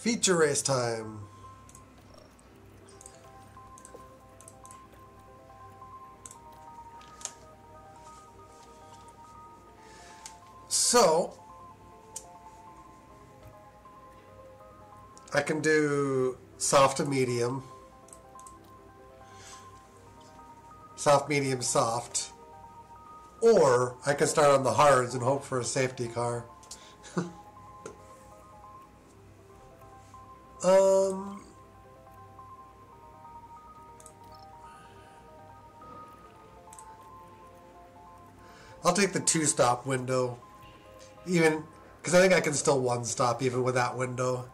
Feature race time. So, I can do soft to medium. Soft, medium, soft. Or I can start on the hards and hope for a safety car. um, I'll take the two stop window. Even, because I think I can still one stop even with that window.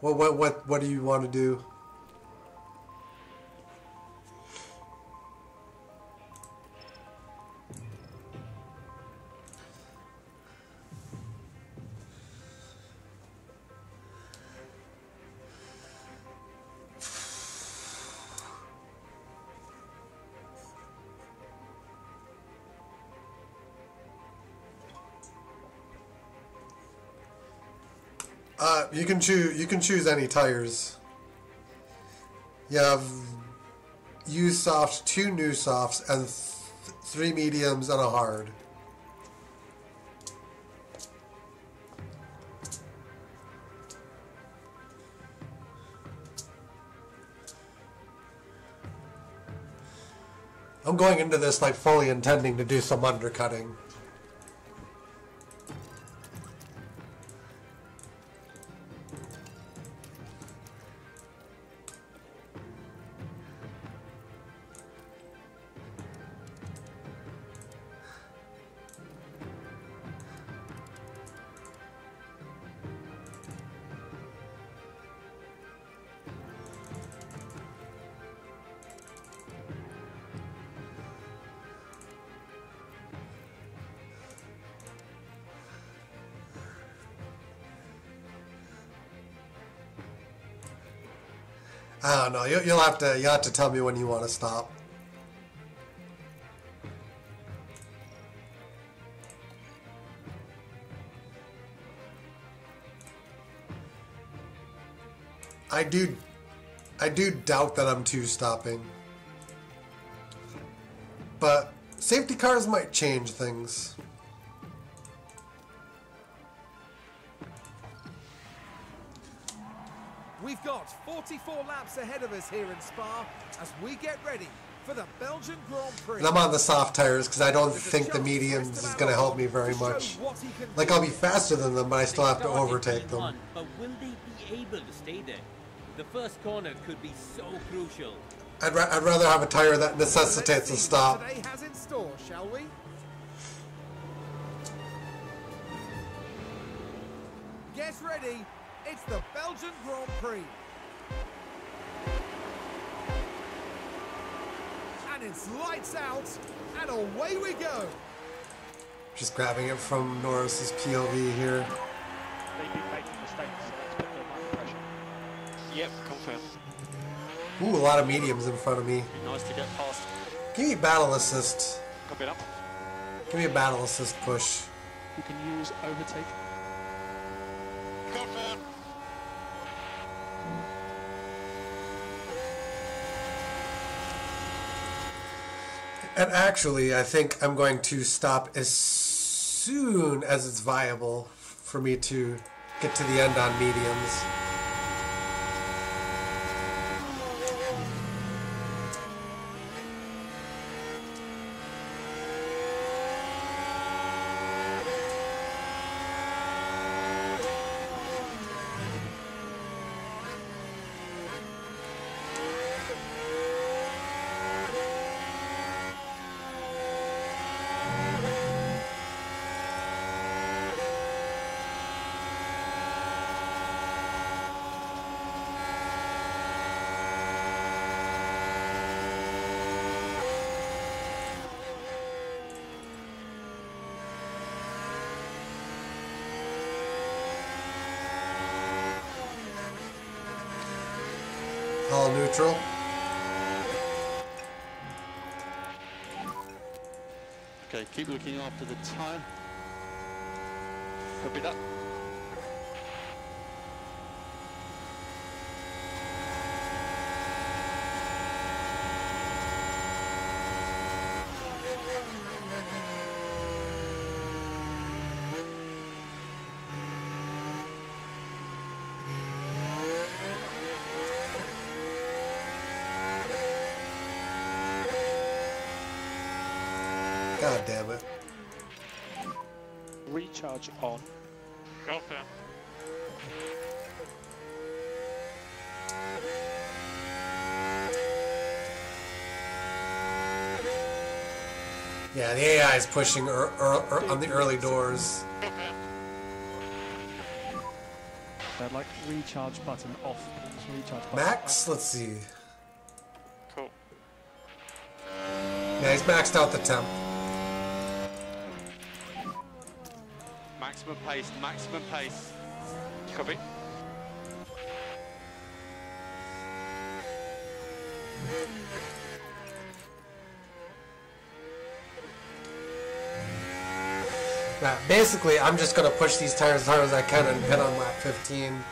What, what, what, what do you want to do? Can choose. You can choose any tires. You have used softs, two new softs, and th- three mediums and a hard. I'm going into this like fully intending to do some undercutting. Have to. You'll have to tell me when you want to stop. I do. I do doubt that I'm two stopping. But safety cars might change things. 44 laps ahead of us here in Spa as we get ready for the Belgian Grand Prix. And I'm on the soft tires because I don't think the mediums is going to help me very much. Like I'll be faster than them, but I still have to overtake them. But will they be able to stay there? The first corner could be so crucial. I'd, ra- I'd rather have a tire that necessitates a stop. Today has in store, shall we? Get ready. It's the Belgian Grand Prix. It's lights out, and away we go. Just grabbing it from Norris's POV here. They've been making mistakes. Let's put them under pressure. Yep, confirm. Ooh, a lot of mediums in front of me. Nice to get past. Give me battle assist. Copy it up. Give me a battle assist push. You can use overtake. And actually, I think I'm going to stop as soon as it's viable for me to get to the end on mediums. after the time. Copy that. God damn it. Recharge on. Go. Yeah, the AI is pushing er, er, er, on the early doors. Go. They're like recharge button off. Recharge button Max, let's see. Cool. Yeah, he's maxed out the temp. Maximum pace, maximum pace. Copy. Right, basically, I'm just gonna push these tires as hard as I can and pin on lap 15.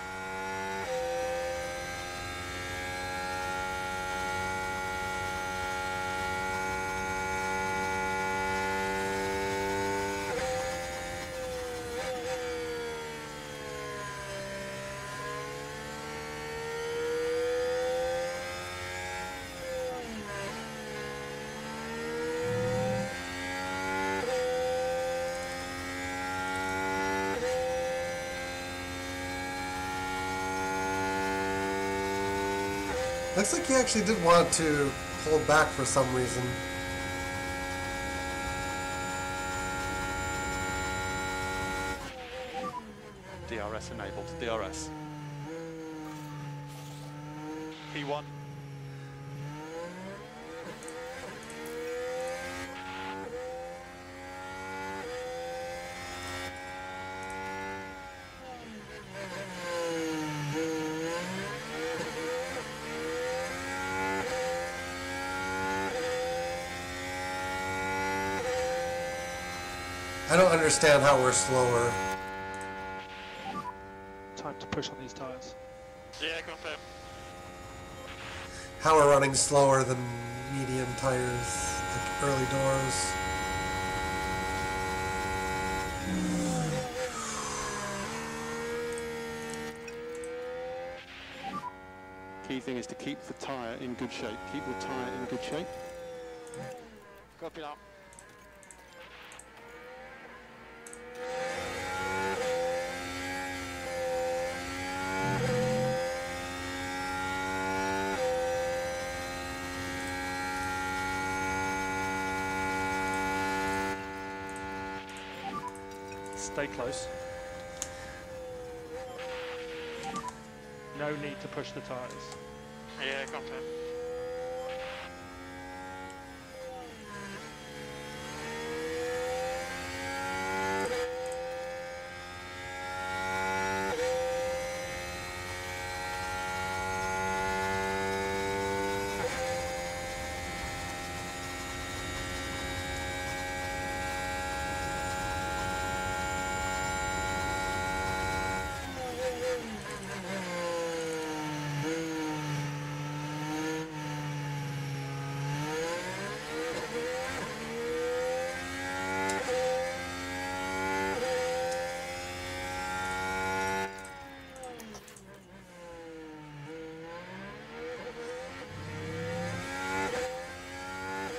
Looks like he actually did want to hold back for some reason. DRS enabled, DRS. P1. Understand how we're slower. Time to push on these tyres. Yeah, go for it. How we're running slower than medium tires, like early doors. Key thing is to keep the tyre in good shape. Keep the tyre in good shape. Copy that. Stay close. No need to push the tyres. Yeah, go for it.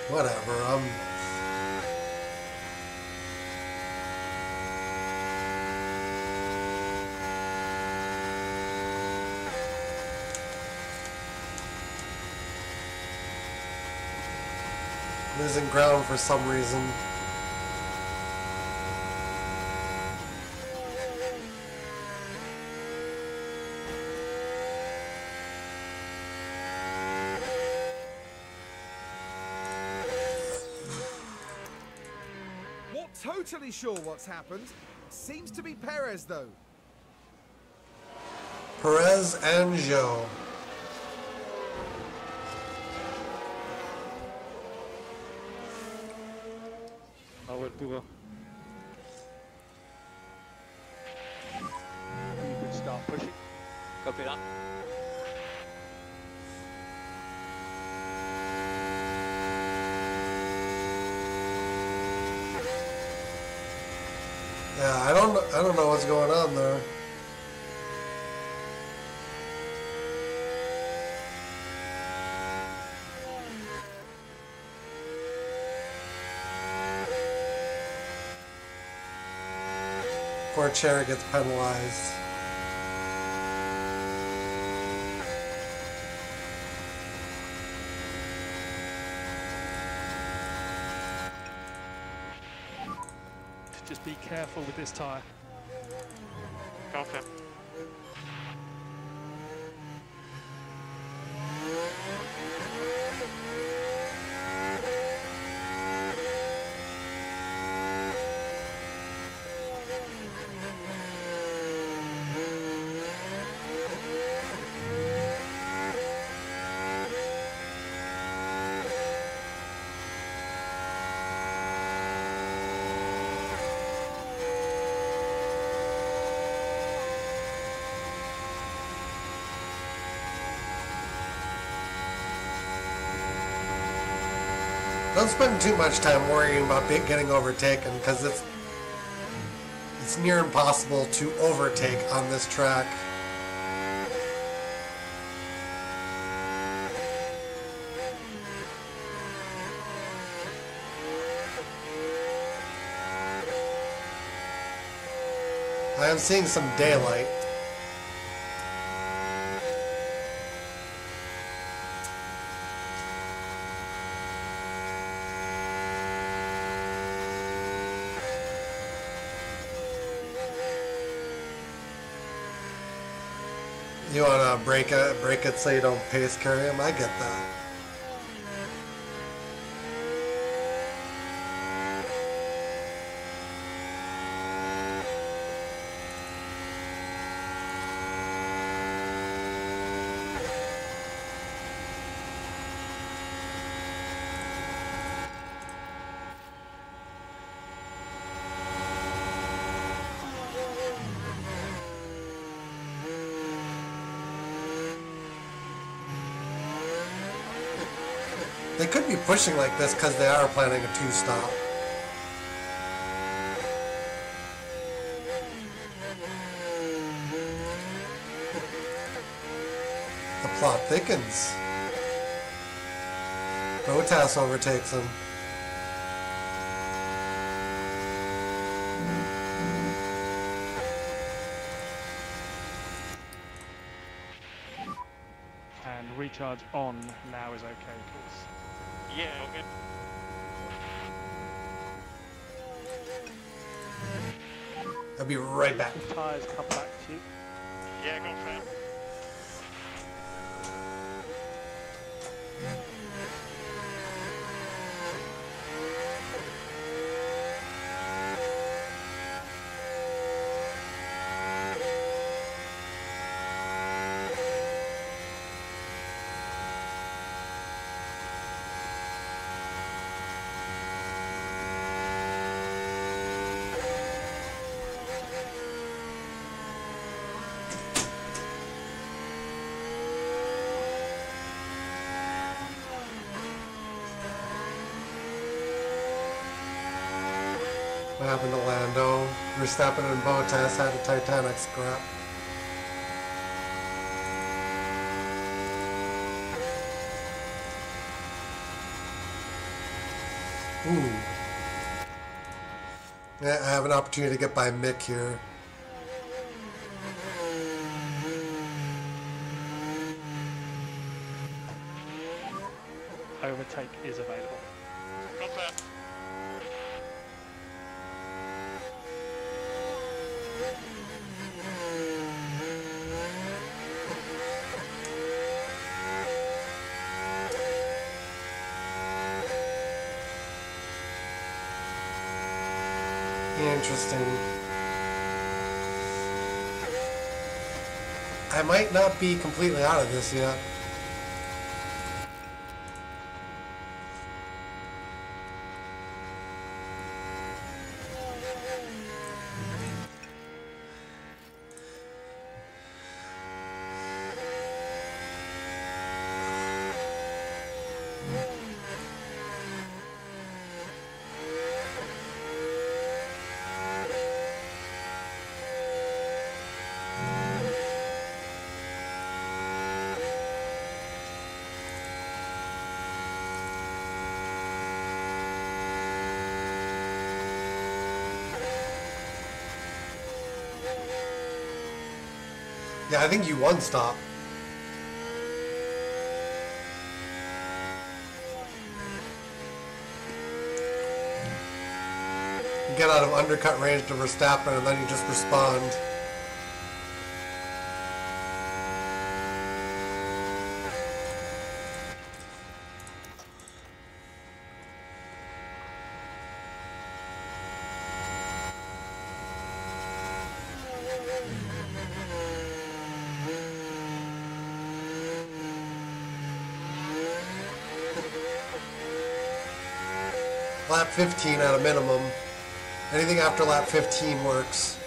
Whatever, um... Losing ground for some reason. Not totally sure what's happened. Seems to be Perez, though. Perez and Zhou. Lower Bua. You could start pushing. Copy that. Yeah, I don't, I don't know what's going on there. Before Cherry gets penalized. Just be careful with this tyre. Confirm. Spend too much time worrying about getting overtaken because it's it's near impossible to overtake on this track. I am seeing some daylight. You wanna break it, break it so you don't pace carry him? I get that. Be pushing like this because they are planning a two-stop. The plot thickens. Bottas overtakes him. Verstappen and Bottas had a Titanic scrap. Ooh. I have an opportunity to get by Mick here. overtake is available. Confirm. Interesting. I might not be completely out of this yet. Yeah, I think you one stop. Get out of undercut range to Verstappen and then you just respond. 15 at a minimum. Anything after lap 15 works.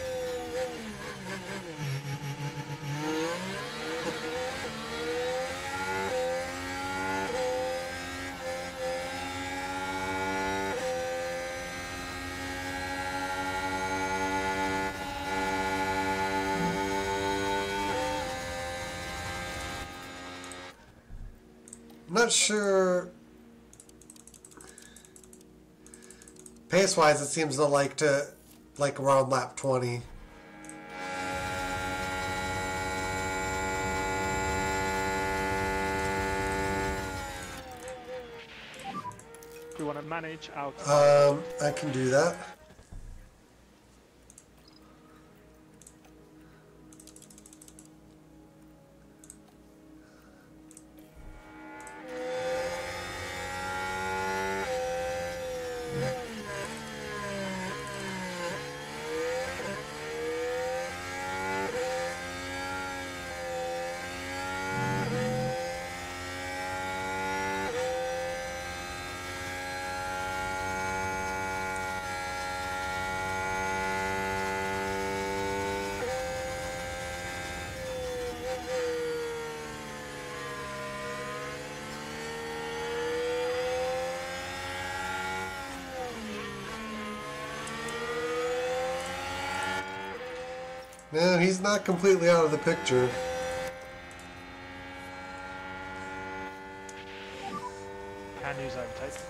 Not sure. Pace wise, it seems to like to like around lap 20. We want to manage our. Um, I can do that. No, not completely out of the picture. Can use overtake.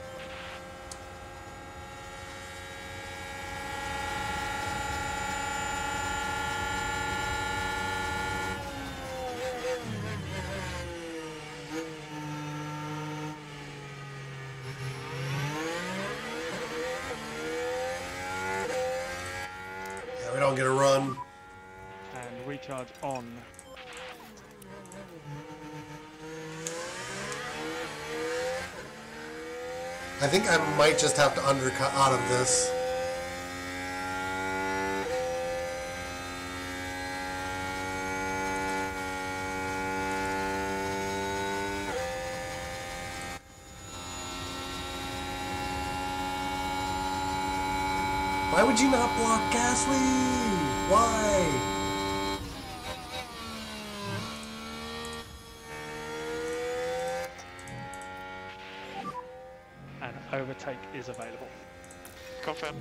Yeah, we don't get a run. And recharge on. I think I might just have to undercut out of this. Why would you not block Gasly? Why? Overtake is available. Confirm.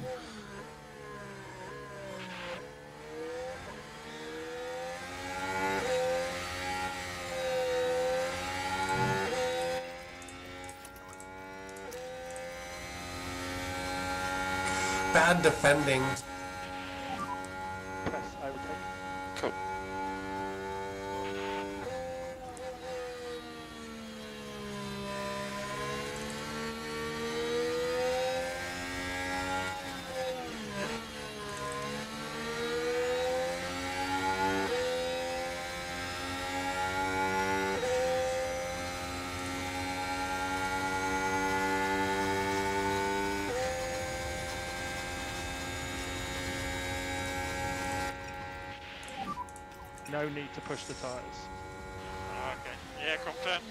Bad defending. To push the tyres. Okay. Yeah, confirm.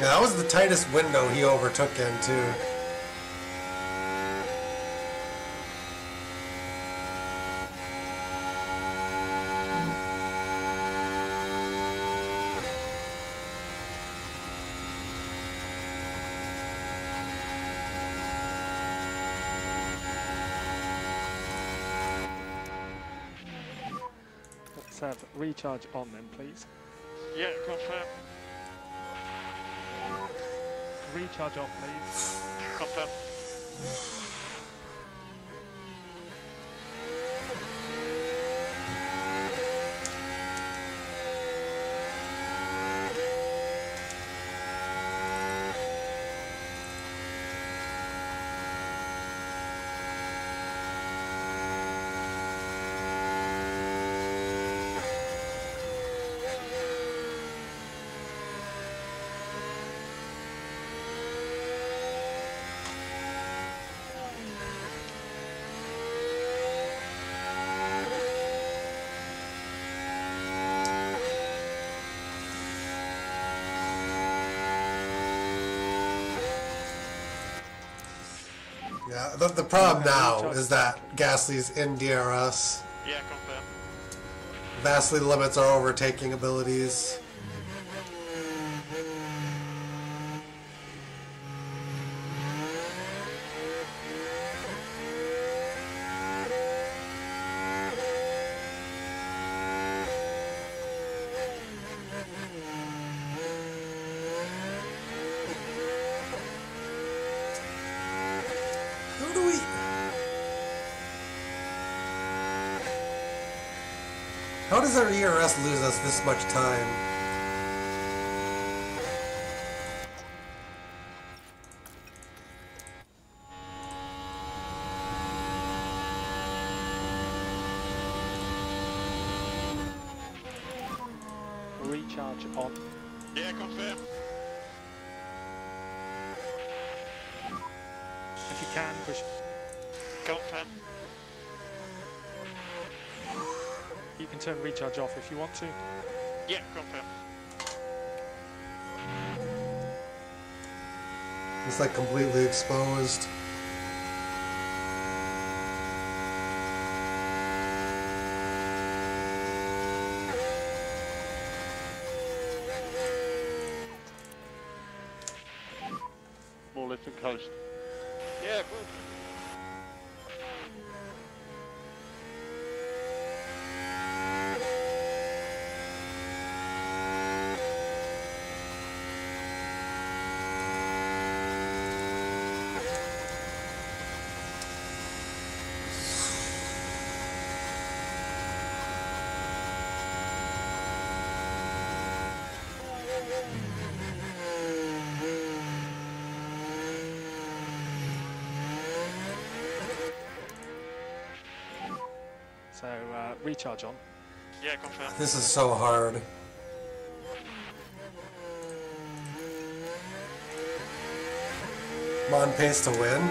Yeah, that was the tightest window he overtook in too. Have recharge on then, please. Yeah, confirm. Recharge off, please. Confirm. Yeah, the, the problem now is that Gasly's in DRS. Yeah, confirm. Vastly limits our overtaking abilities. Does our ERS lose us this much time? Recharge on. Yeah, confirm. If you can, push. Confirm. Can turn recharge off if you want to. Yeah, confirm. It's like completely exposed. More lift and coast. Yeah, good. So uh, recharge on. Yeah, confirm. This is so hard. I'm on pace to win.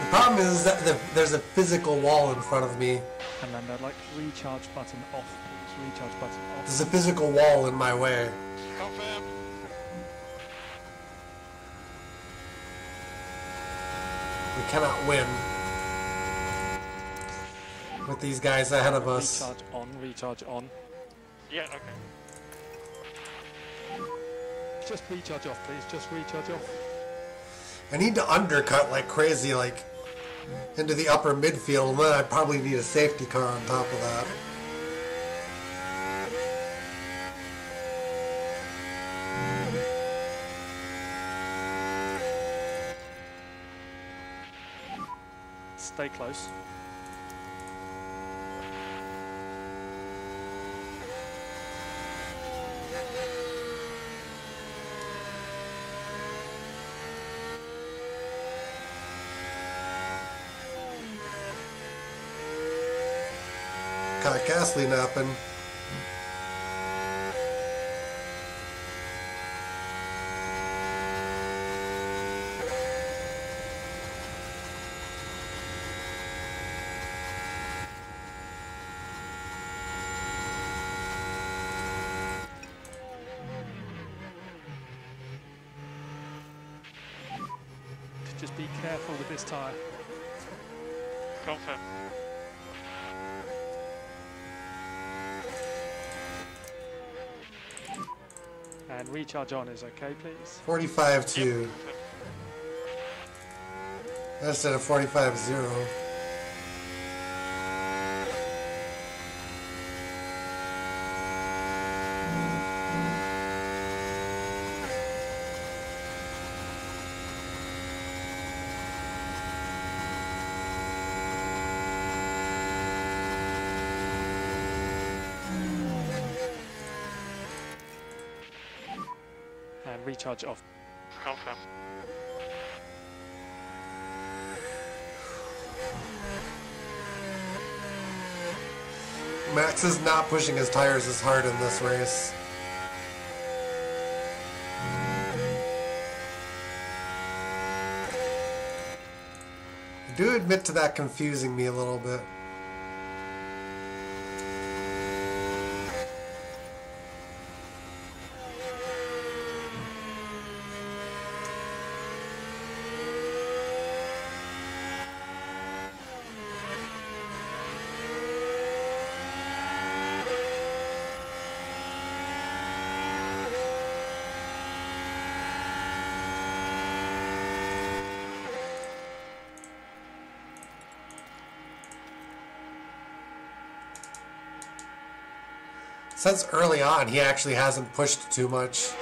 The problem is that the, there's a physical wall in front of me. And then the like recharge button off, please. Recharge button off. There's a physical wall in my way. Confirm. We cannot win with these guys ahead of us. Recharge on. Recharge on. Yeah, okay. Just recharge off, please. Just recharge off. I need to undercut like crazy, like into the upper midfield, and then I probably need a safety car on top of that. Stay close. Caught Gasly napping. Just be careful with this tyre. Confirm. And recharge on is okay, please. 45 2. Instead of 45 0. And recharge off. Confirm. Max is not pushing his tires as hard in this race. I do admit to that confusing me a little bit. Since early on, he actually hasn't pushed too much.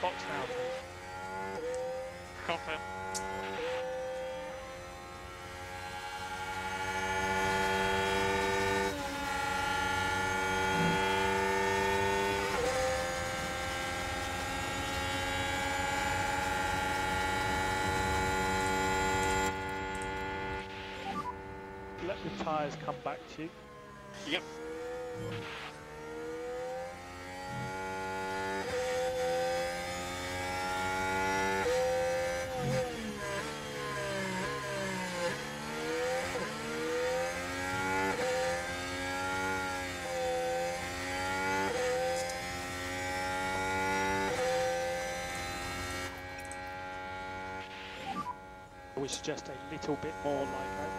Box now, please. Confirm. Let the tyres come back to you. Yep. We suggest a little bit more like that.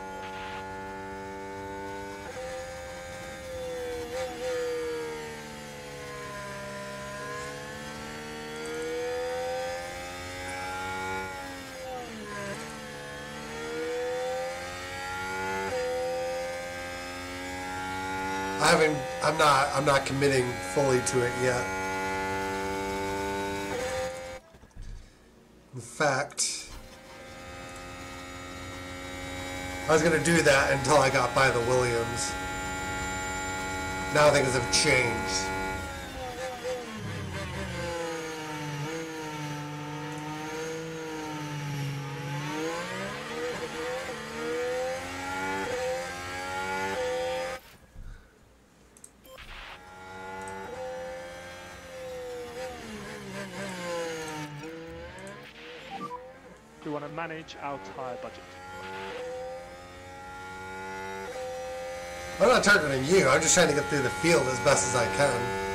I haven't. I'm not. I'm not committing fully to it yet. In fact, I was gonna do that until I got by the Williams. Now things have changed. We want to our tyre budget. I'm not targeting you. I'm just trying to get through the field as best as I can.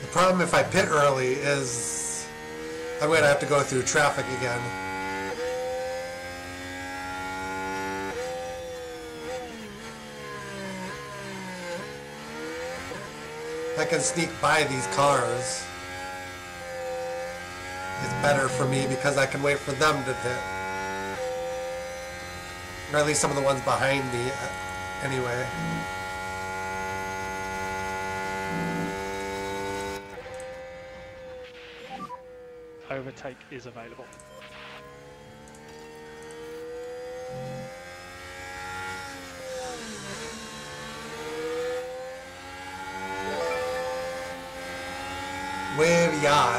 The problem if I pit early is I'm going to have to go through traffic again. I can sneak by these cars. It's better for me because I can wait for them to hit. Or at least some of the ones behind me, uh, anyway. Overtake is available.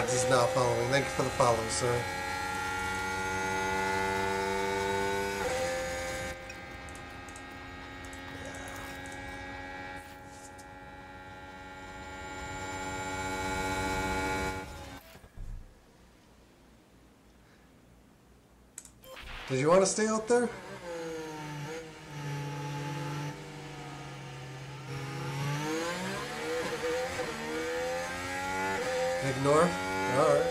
Yards is now following. Thank you for the follow, sir. Did you want to stay out there? Ignore? Alright.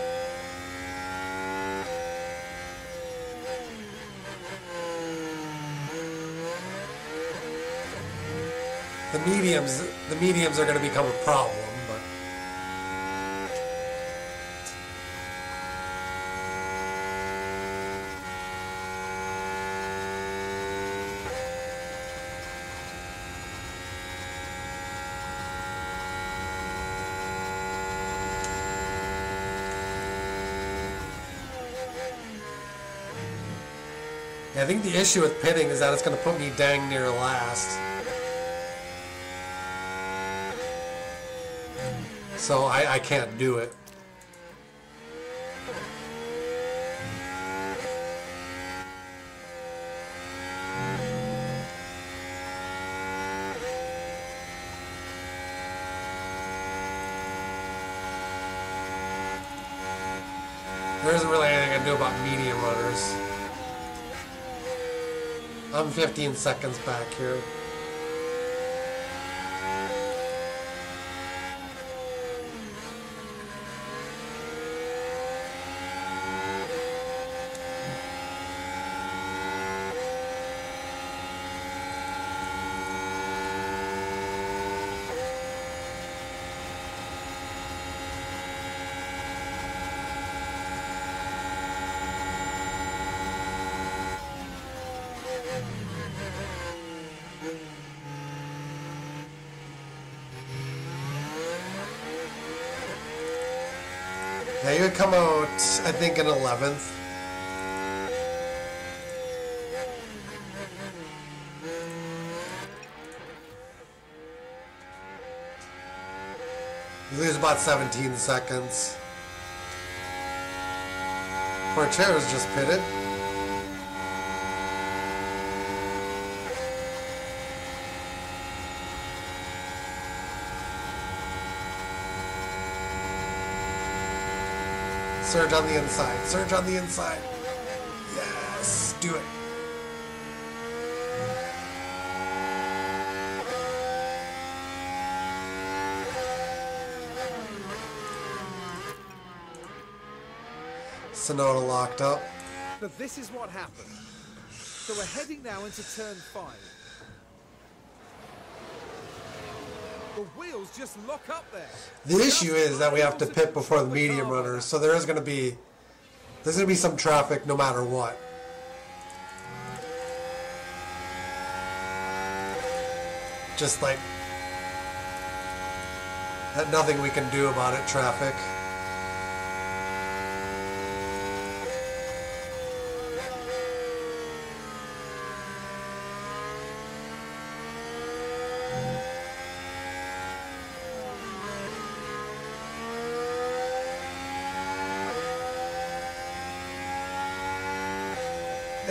The mediums, the mediums are going to become a problem, but I think the issue with pitting is that it's going to put me dang near last. So I, I can't do it. There isn't really anything I can do about medium runners. I'm 15 seconds back here. Yeah, you would come out, I think, in 11th. You lose about 17 seconds. Pourchaire's just pitted. Surge on the inside. Surge on the inside. Yes. Do it. Tsunoda locked up. But this is what happened. So we're heading now into turn five. The wheels just lock up there. The issue is that we have to pit before the medium runners, so there is going to be there's going to be some traffic no matter what. Just like that nothing we can do about it, traffic.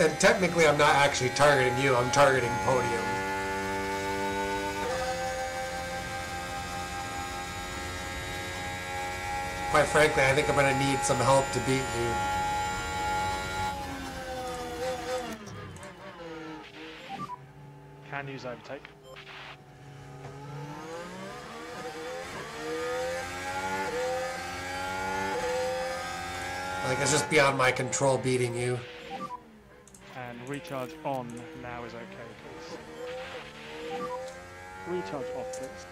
And technically, I'm not actually targeting you, I'm targeting podium. Quite frankly, I think I'm going to need some help to beat you. Can use overtake. Like, it's just beyond my control beating you. Recharge on now is okay, please. Recharge off, please.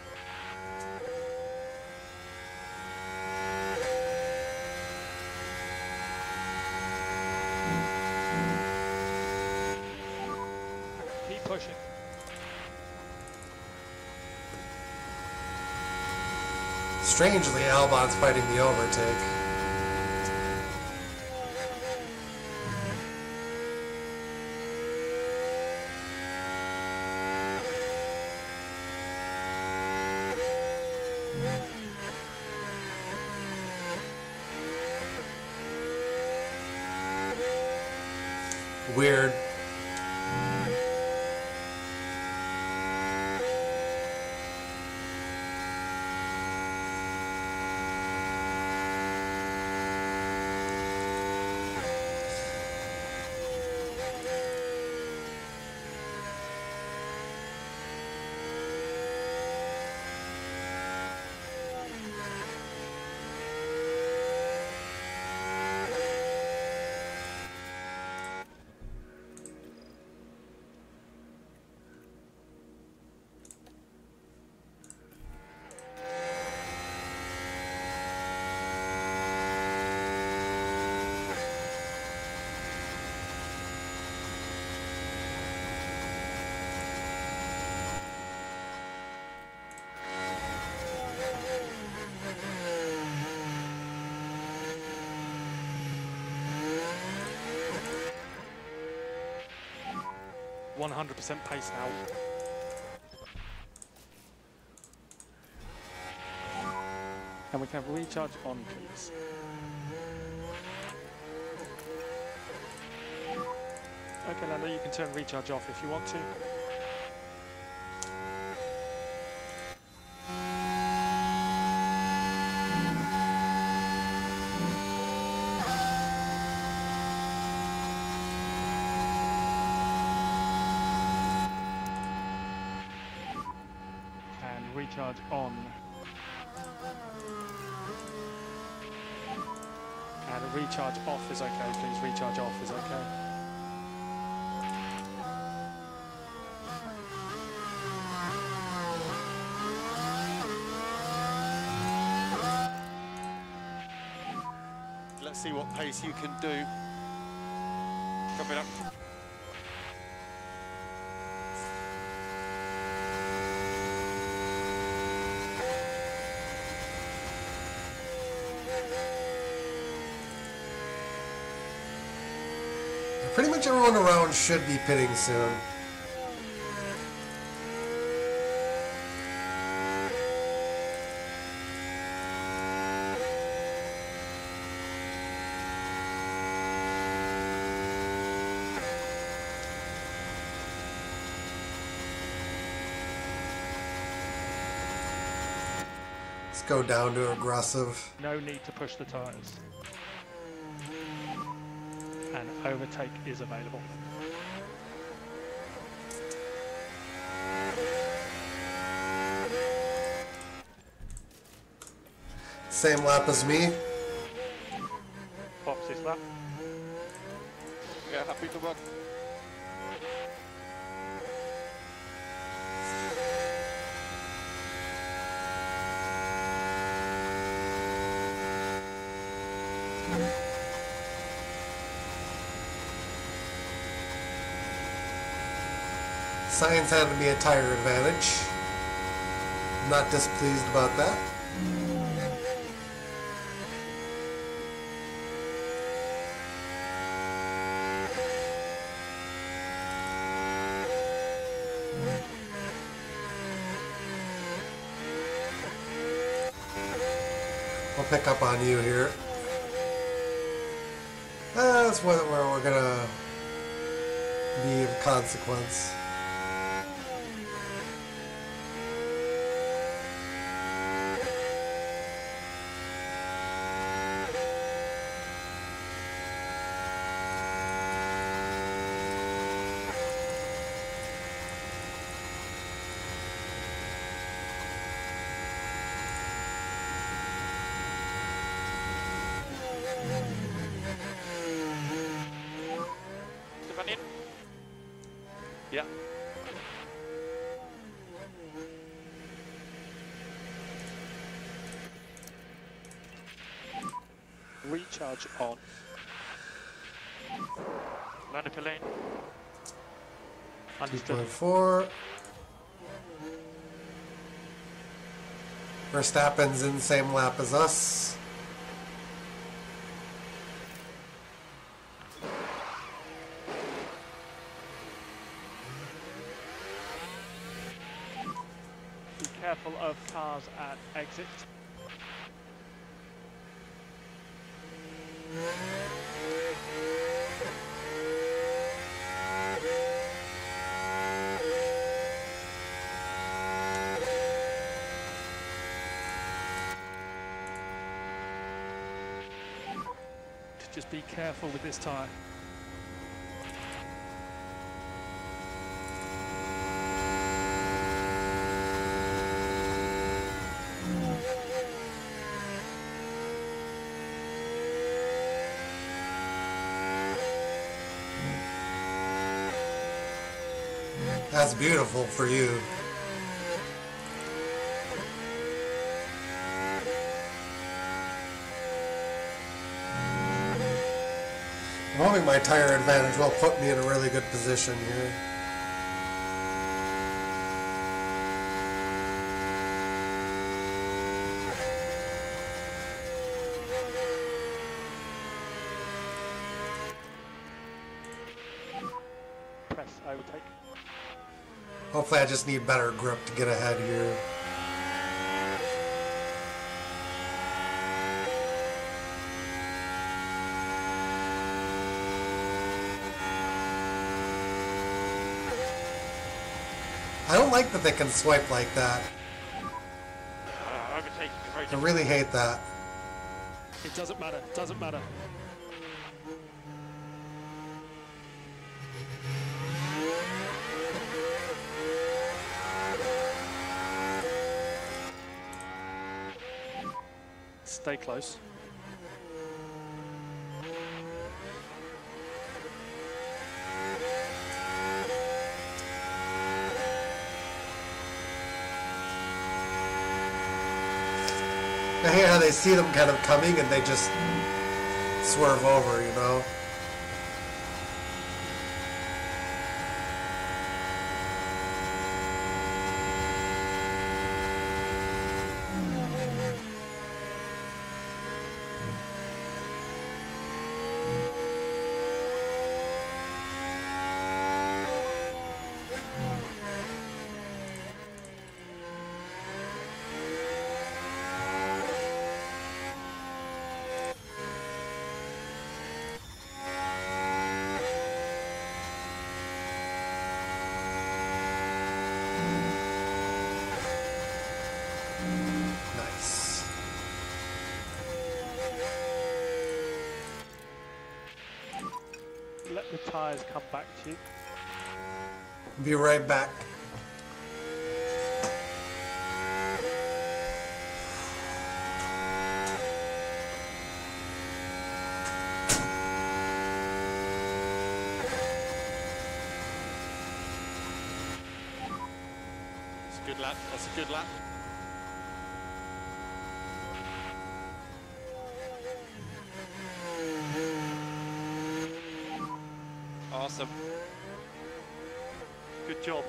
Keep pushing. Strangely, Albon's fighting the overtake. 100% pace now. And we can have recharge on, please. Okay, Lando, you can turn recharge off if you want to. Recharge on. And recharge off is okay, please. Recharge off is okay. Let's see what pace you can do. Copy that. Pretty much everyone around should be pitting soon. Let's go down to aggressive. No need to push the tyres. And overtake is available. Same lap as me. Box this lap. Yeah, happy to work. Science handed me a tire advantage. Not displeased about that. I'll pick up on you here. That's where we're gonna be of consequence. Stefan in. Yeah. Recharge on. Landing per lane. 2.4. Verstappen's in the same lap as us. Be careful of cars at exit. Be careful with this tyre. That's beautiful for you. I'm hoping my tire advantage will put me in a really good position here. press, overtake. Hopefully, I just need better grip to get ahead here. Like that they can swipe like that. I really hate that. It doesn't matter. Doesn't matter. Stay close. They see them kind of coming and they just swerve over, you know? Nice. Let the tyres come back to you. Be right back. It's a good lap. That's a good lap. Good job.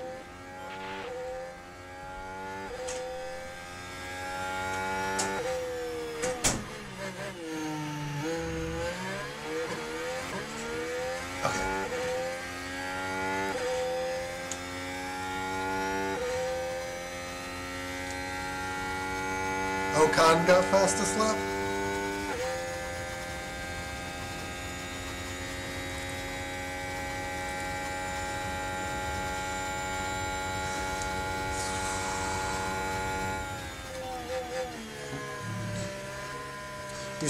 Okay. Ocon got fastest lap?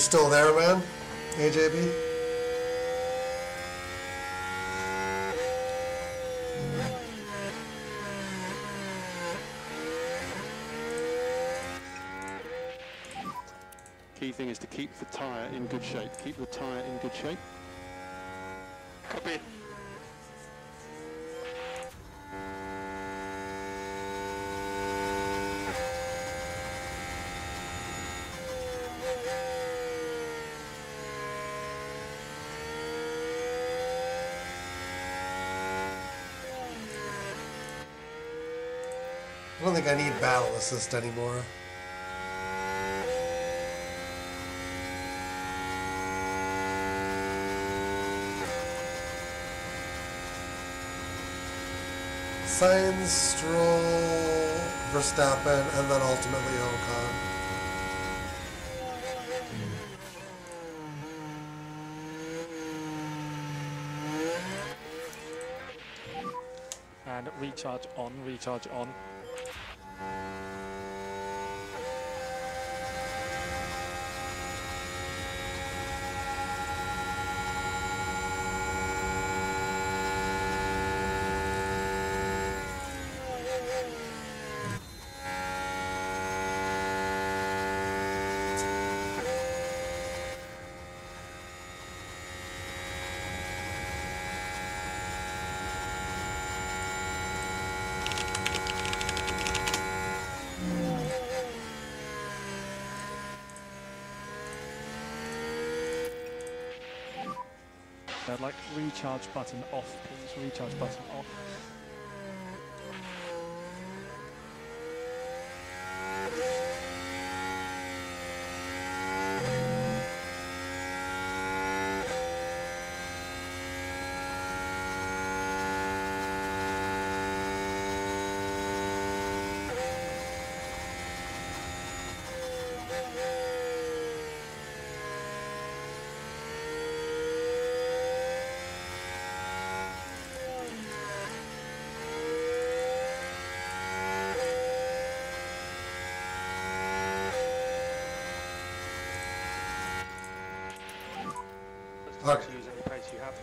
Still there, man? AJB? Key thing is to keep the tyre in good shape. Keep the tyre in good shape. Think I need battle assist anymore. Sainz, Stroll, Verstappen, and then ultimately Ocon. And recharge on, recharge on. Uh, like recharge button off, please. Recharge button off. Okay. To use any pace you have.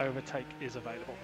Overtake is available.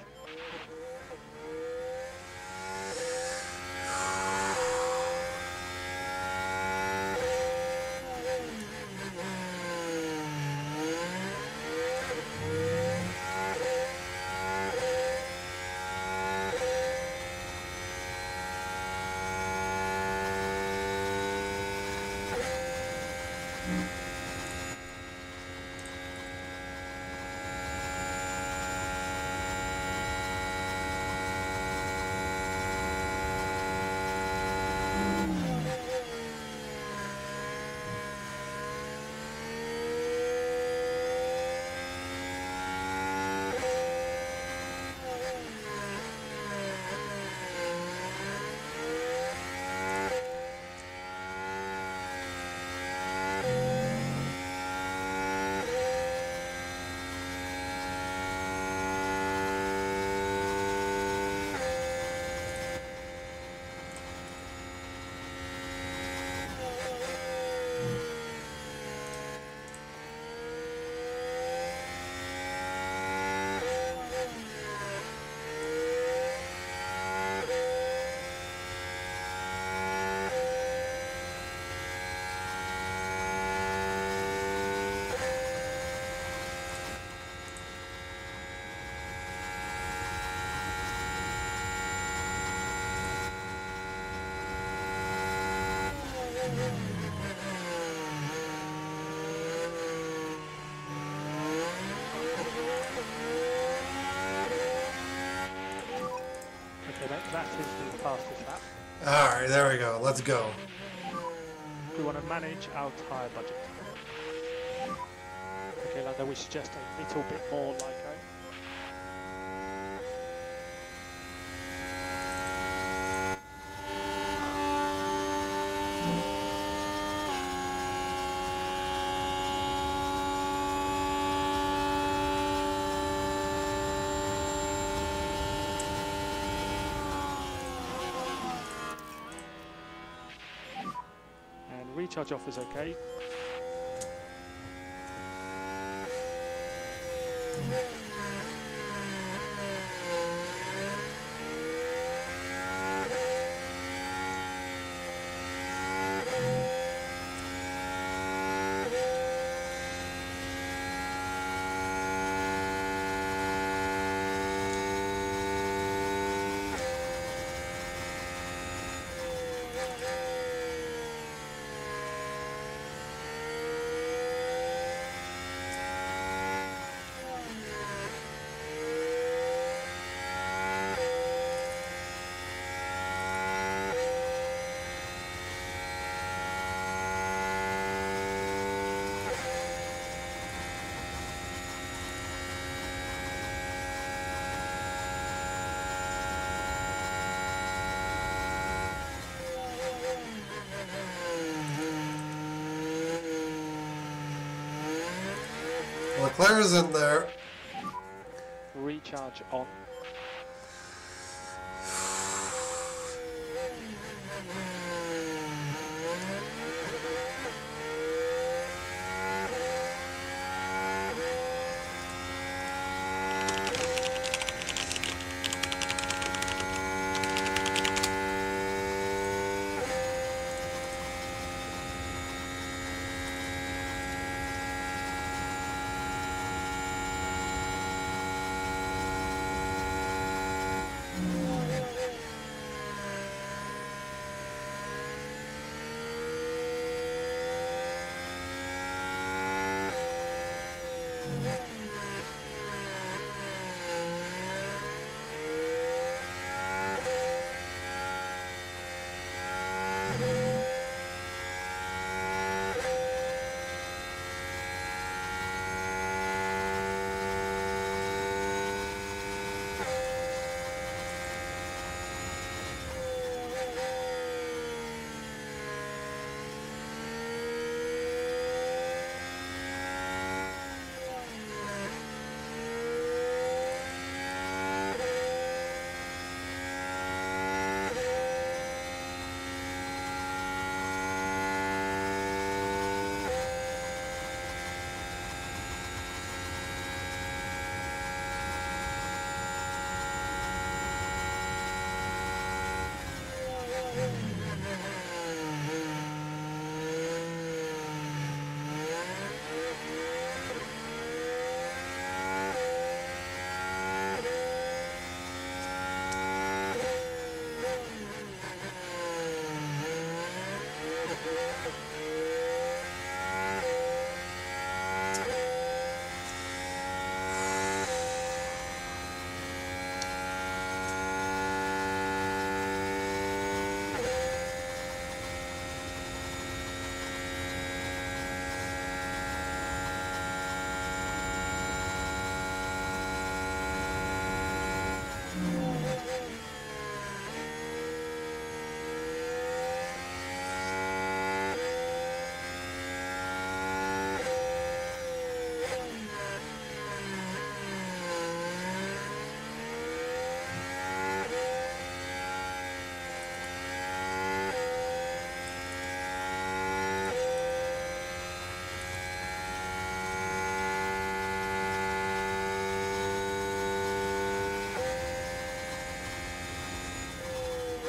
All right, there we go. Let's go. We want to manage our tyre budget. Okay, Lando, we suggest a little bit more Lyco. Recharge off is okay. Leclerc's in there. Recharge on.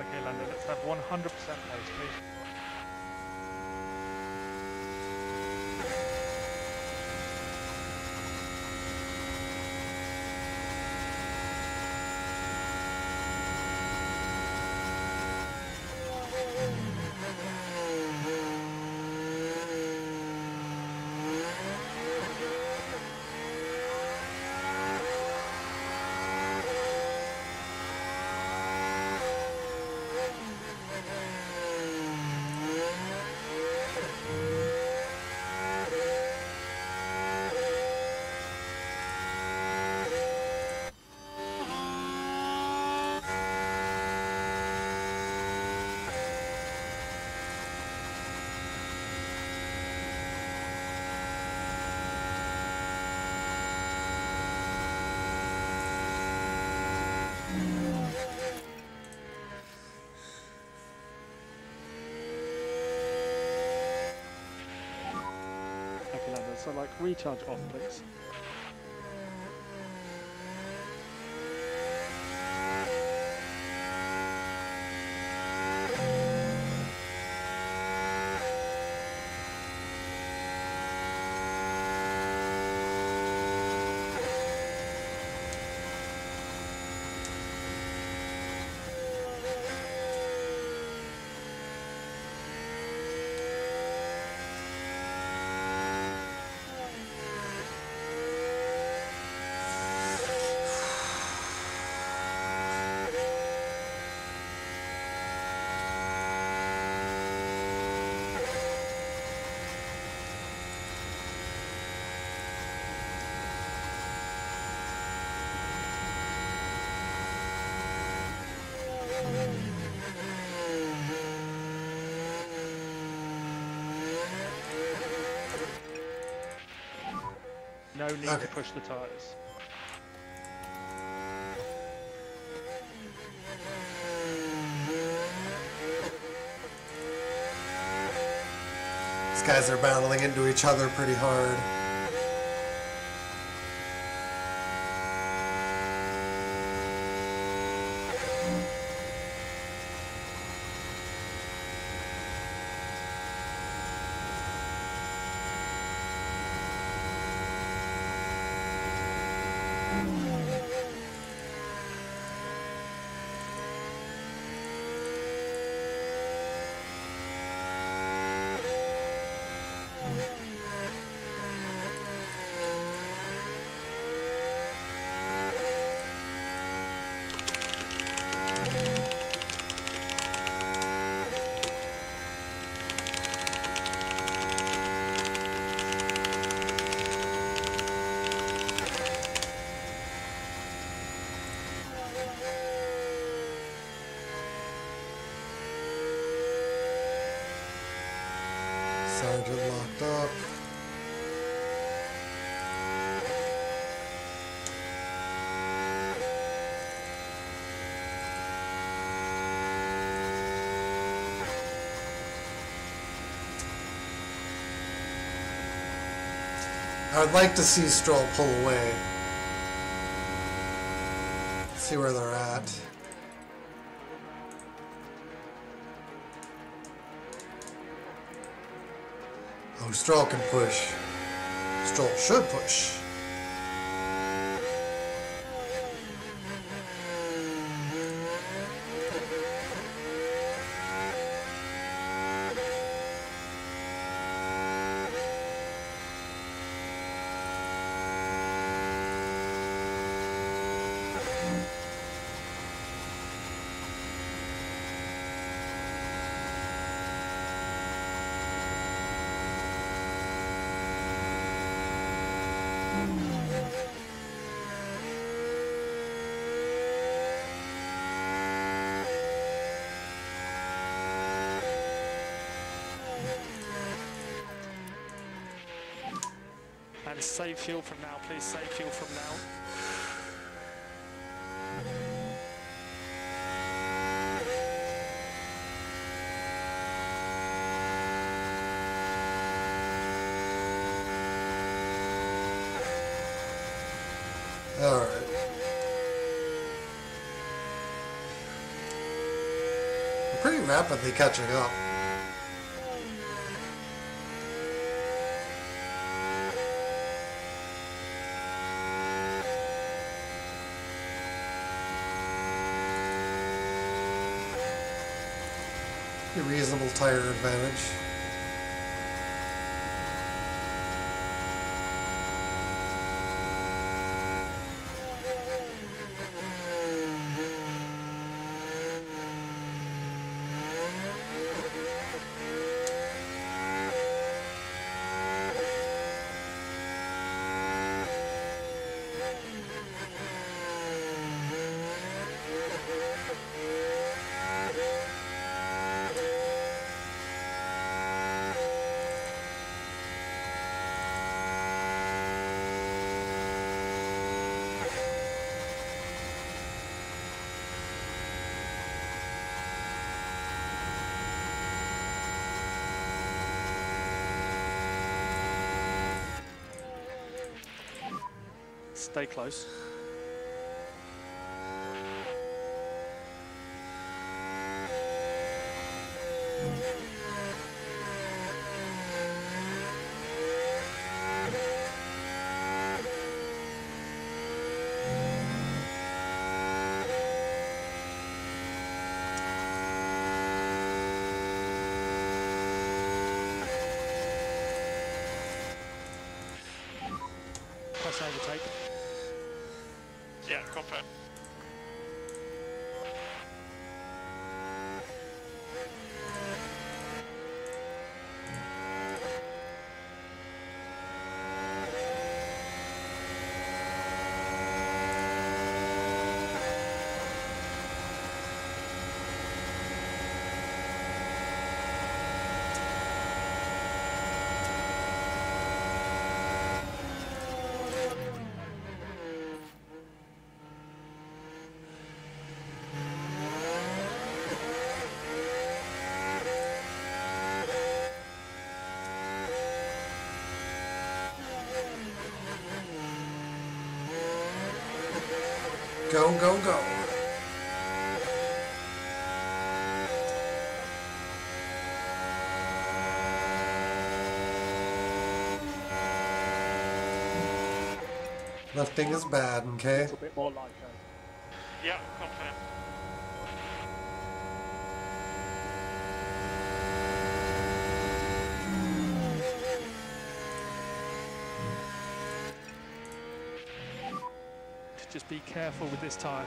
Okay, Lando, let's have 100% pace, please. Like recharge off, please. No need to push the tyres. These guys are battling into each other pretty hard. Sargeant locked up. I'd like to see Stroll pull away. See where they're at. Oh, Stroll can push. Stroll should push. Please fuel from now. All right. Pretty rapidly catching up. Reasonable tire advantage. Stay close. Overtake. Yeah, confirm. Go, go, go. Lifting is bad, okay? A little bit more like Yeah, confirm. Just be careful with this tyre.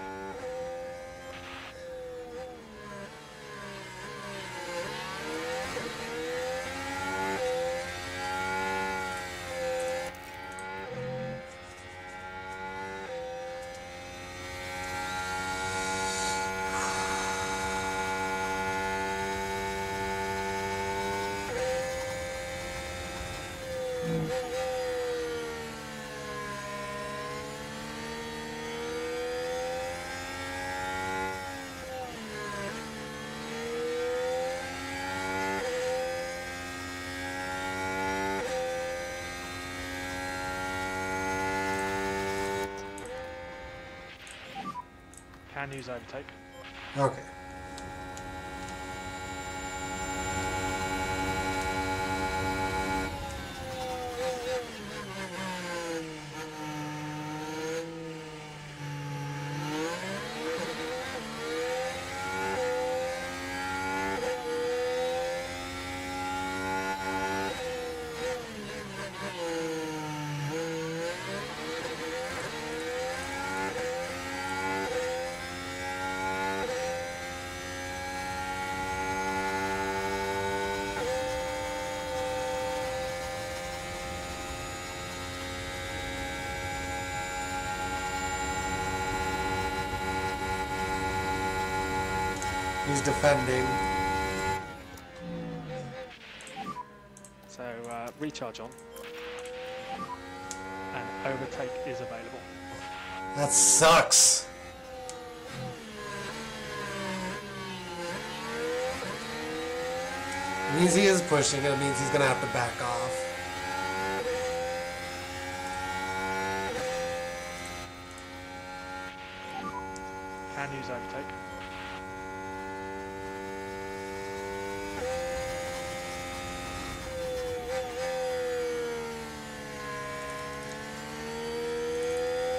Can use overtake. Okay. Defending. So uh, recharge on. And overtake is available. That sucks. It means he is pushing, it means he's gonna have to back off. Can use overtake.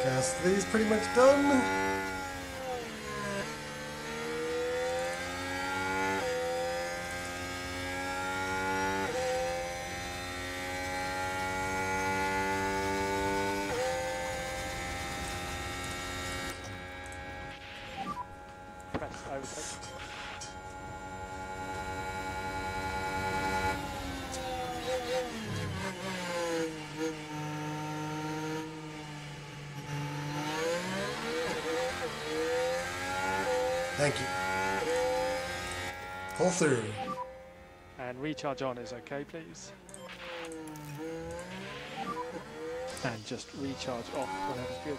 Gas these pretty much done. Pull through. And recharge on is okay, please. And just recharge off whenever's good.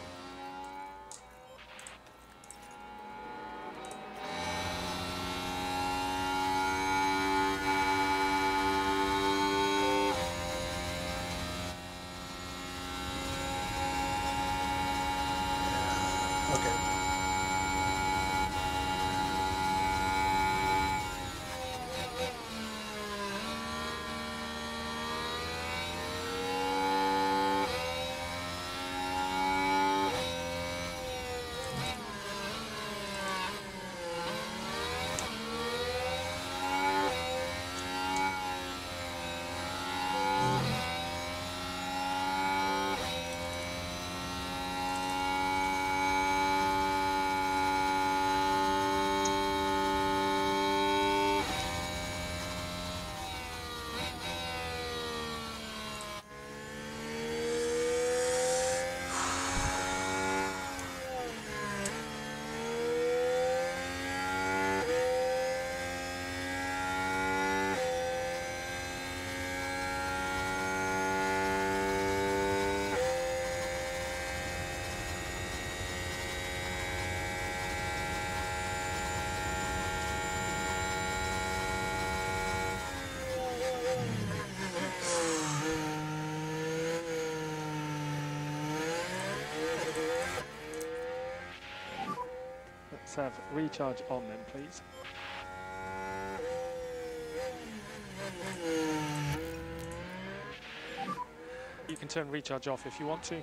Let's have recharge on then, please. You can turn recharge off if you want to.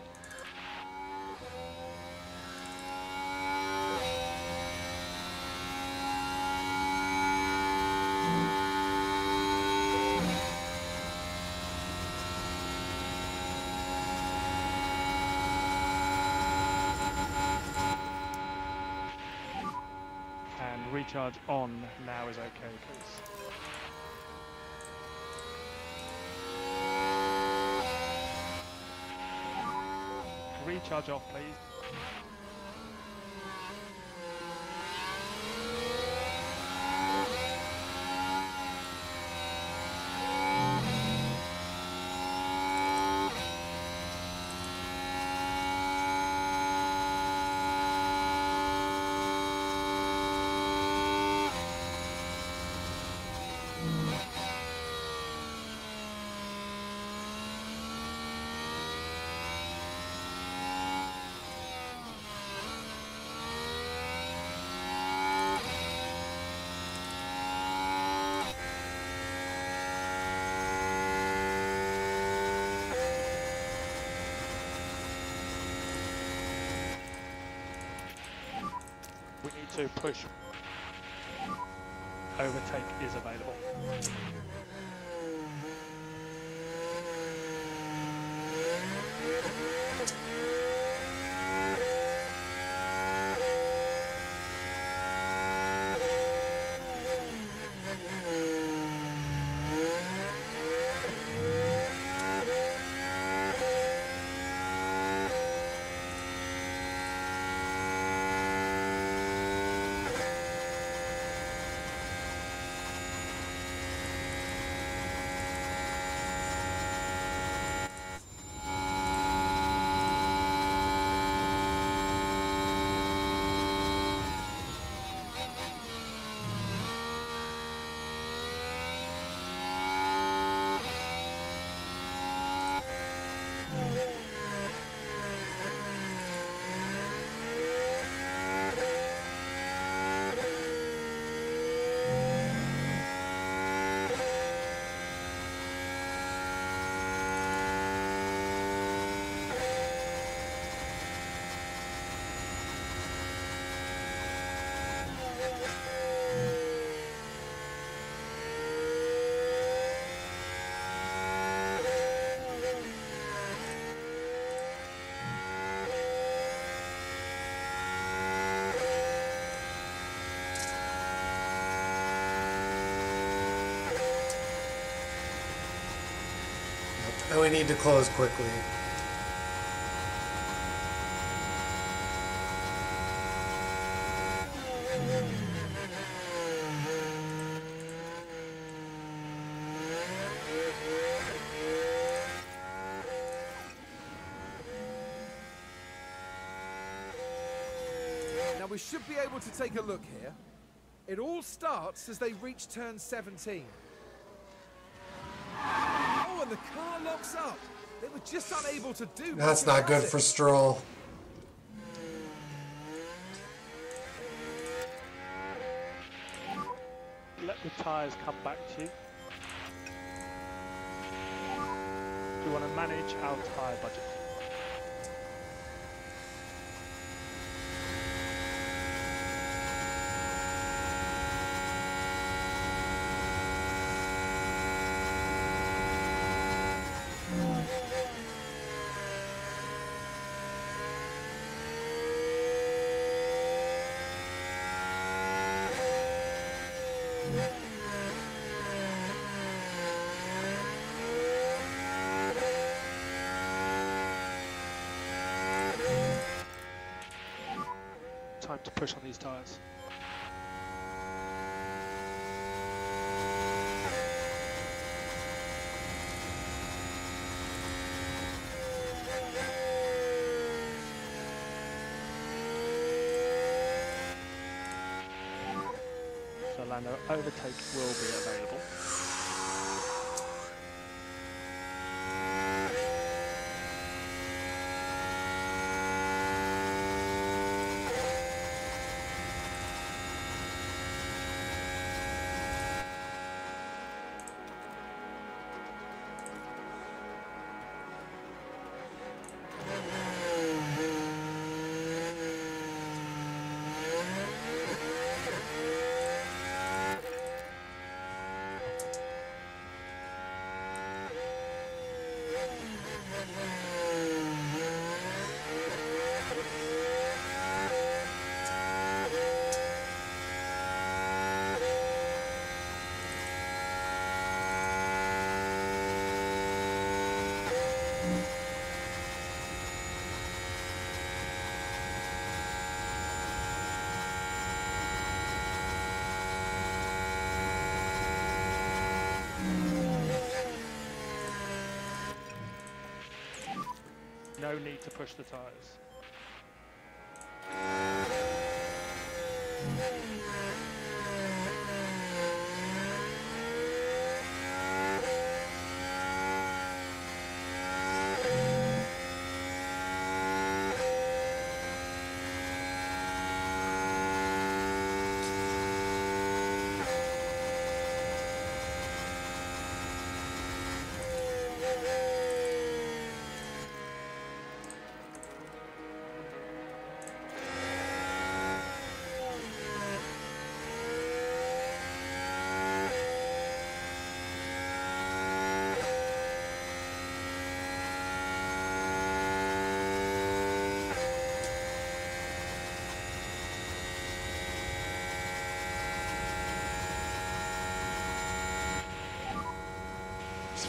On now is okay, please. Recharge off, please. We need to push. Overtake is available. Need to close quickly. Now we should be able to take a look here. It all starts as they reach turn 17. The car locks up. They were just unable to do That's not good about for it. Stroll. Let the tyres come back to you. We want to manage our tyre budget. Time to push on these tyres. So Lando, overtake will be available. No need to push the tyres.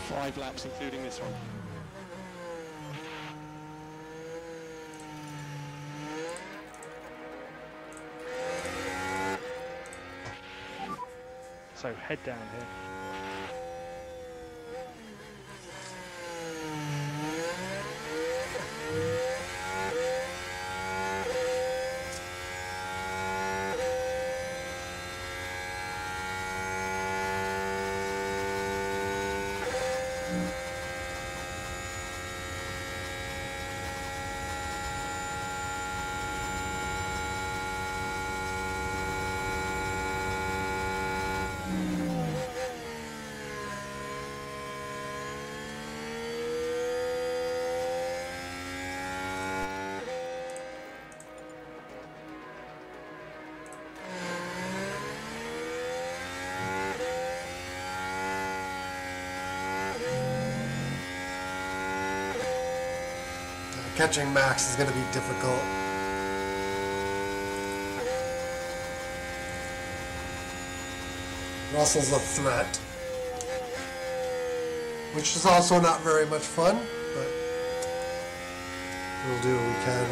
Five laps, including this one. So head down here. Catching Max is going to be difficult. Russell's a threat. which is also not very much fun, but we'll do what we can.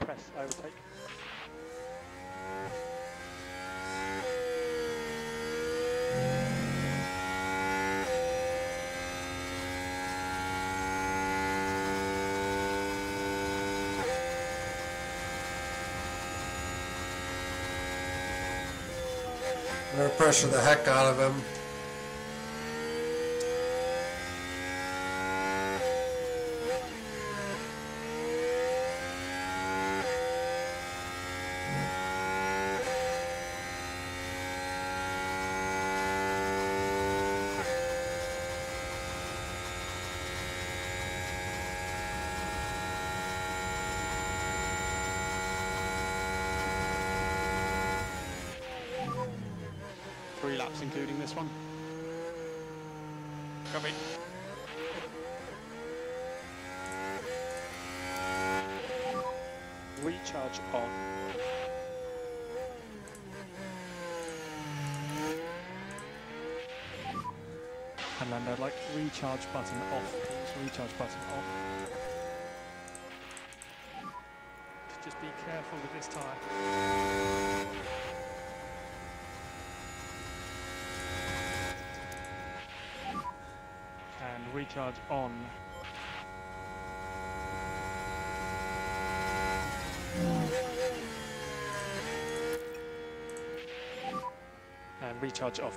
Press overtake. I'm gonna pressure the heck out of him. Three laps including this one. Copy. Recharge on. And then they'd like recharge button off, please. Recharge button off. Just be careful with this tyre. And recharge on. And recharge off.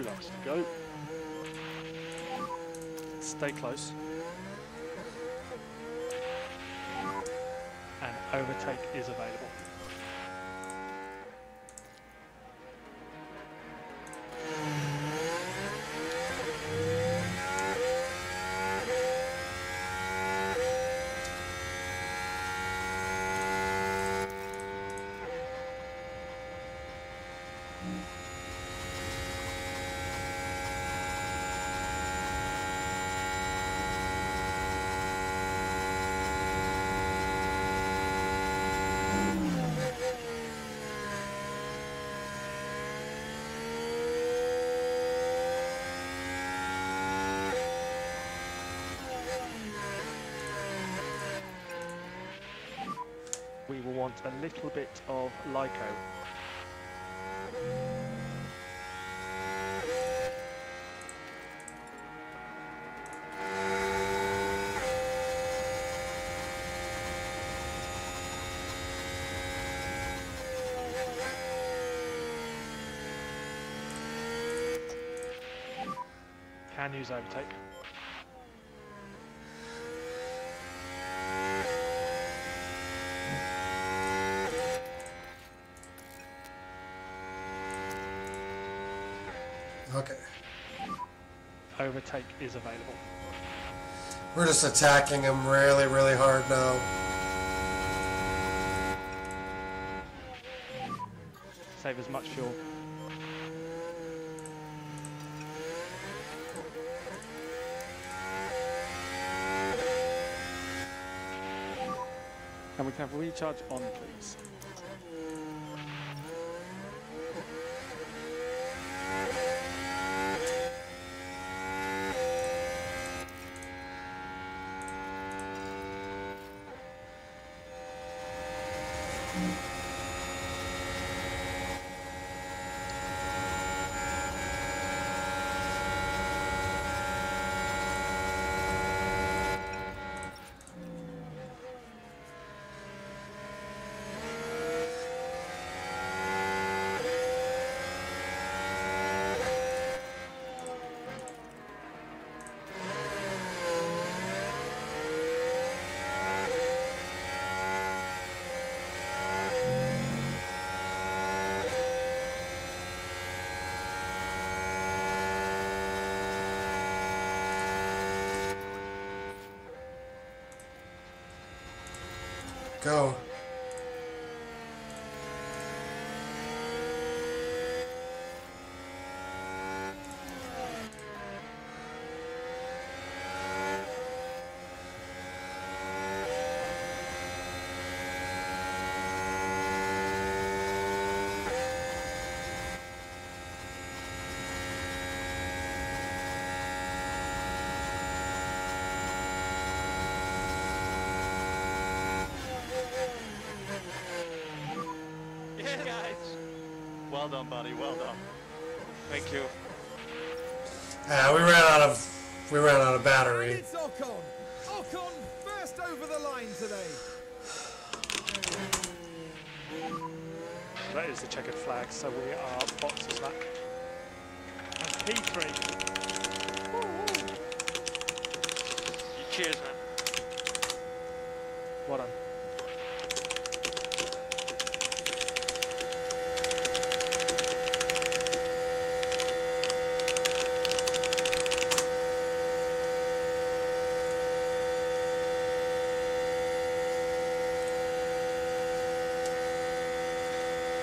Two laps to go. Stay close. And overtake is available. want a little bit of Lyco. Can use overtake. Overtake is available. We're just attacking him really, really hard now. Save as much fuel. And we can have recharge on, please. Go. Yeah, guys. Well done, buddy. Well done. Thank you. Ah, we ran out of we ran out of And battery. it's Ocon. Ocon first over the line today. That is the checkered flag, so we are boxes lap. That's P3. Cheers, man. Well done.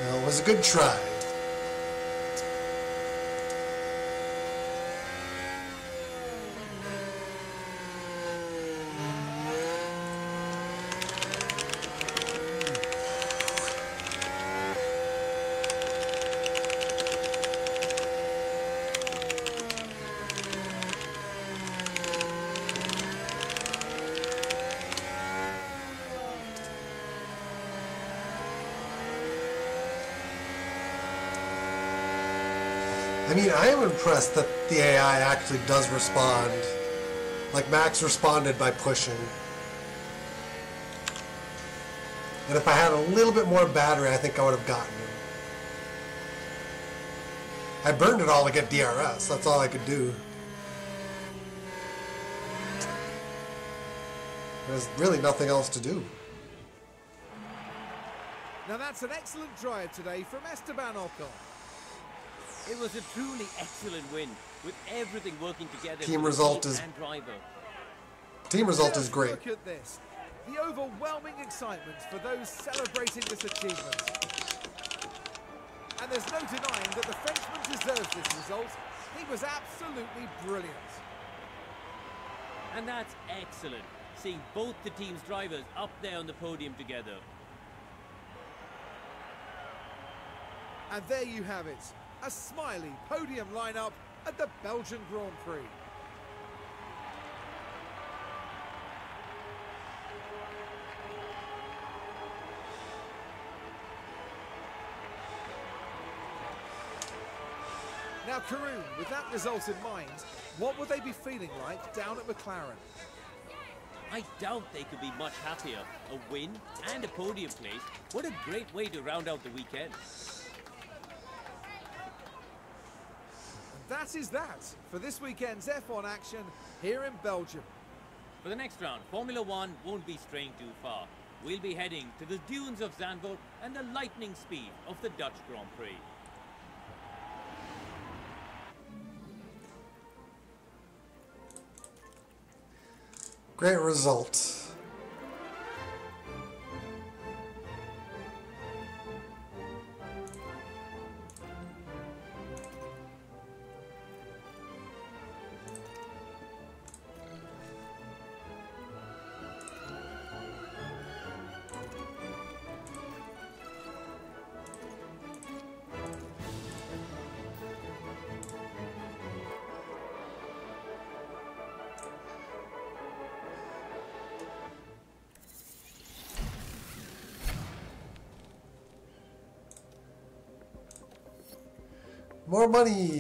Well, it was a good try. I mean, I am impressed that the AI actually does respond. Like Max responded by pushing. And if I had a little bit more battery, I think I would have gotten him. I burned it all to get DRS. That's all I could do. There's really nothing else to do. Now that's an excellent drive today from Esteban Ocon. It was a truly excellent win, with everything working together. Team result team is- and driver. Team result is great. Look at this. The overwhelming excitement for those celebrating this achievement. And there's no denying that the Frenchman deserves this result. He was absolutely brilliant. And that's excellent, seeing both the team's drivers up there on the podium together. And there you have it. A smiley podium lineup at the Belgian Grand Prix. Now, Karun, with that result in mind, what would they be feeling like down at McLaren? I doubt they could be much happier. A win and a podium place. What a great way to round out the weekend. That is that for this weekend's F1 action here in Belgium. For the next round, Formula One won't be straying too far. We'll be heading to the dunes of Zandvoort and the lightning speed of the Dutch Grand Prix. Great result. More money!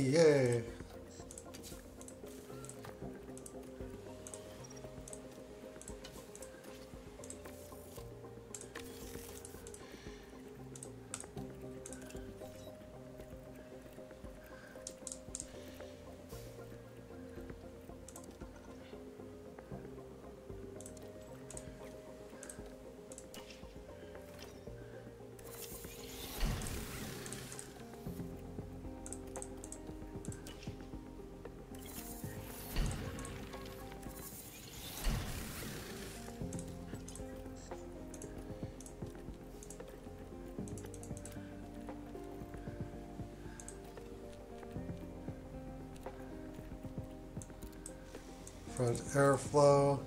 Airflow.